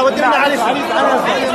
ودينا علي علي